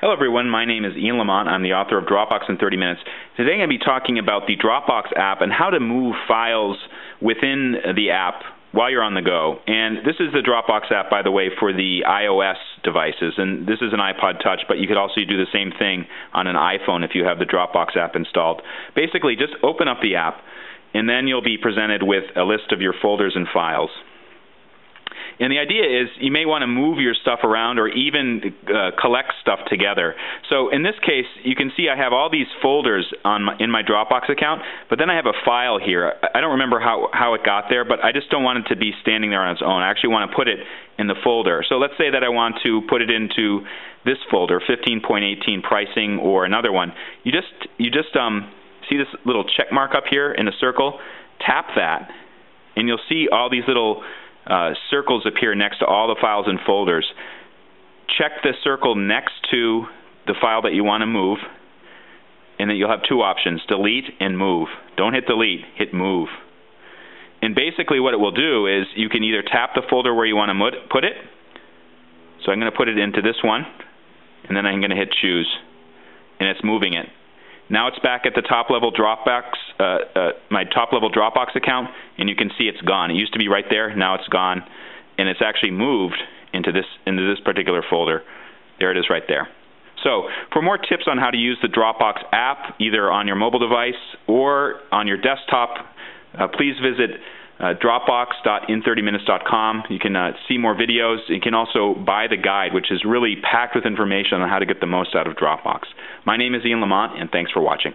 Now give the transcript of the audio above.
Hello, everyone. My name is Ian Lamont. I'm the author of Dropbox in 30 Minutes. Today, I'm going to be talking about the Dropbox app and how to move files within the app while you're on the go. And this is the Dropbox app, by the way, for the iOS devices. And this is an iPod Touch, but you could also do the same thing on an iPhone if you have the Dropbox app installed. Basically, just open up the app, and then you'll be presented with a list of your folders and files. And the idea is you may want to move your stuff around or even uh, collect stuff together. So in this case, you can see I have all these folders on my, in my Dropbox account, but then I have a file here. I don't remember how, how it got there, but I just don't want it to be standing there on its own. I actually want to put it in the folder. So let's say that I want to put it into this folder, 15.18 pricing or another one. You just you just um, see this little check mark up here in a circle. Tap that, and you'll see all these little uh, circles appear next to all the files and folders. Check the circle next to the file that you want to move, and then you'll have two options, delete and move. Don't hit delete, hit move. And basically what it will do is you can either tap the folder where you want to put it, so I'm going to put it into this one, and then I'm going to hit choose, and it's moving it. Now it's back at the top level Dropbox, uh, uh, my top level Dropbox account, and you can see it's gone. It used to be right there, now it's gone, and it's actually moved into this into this particular folder. There it is right there. So for more tips on how to use the Dropbox app, either on your mobile device or on your desktop, uh, please visit uh, dropbox.in30minutes.com. You can uh, see more videos. You can also buy the guide, which is really packed with information on how to get the most out of Dropbox. My name is Ian Lamont, and thanks for watching.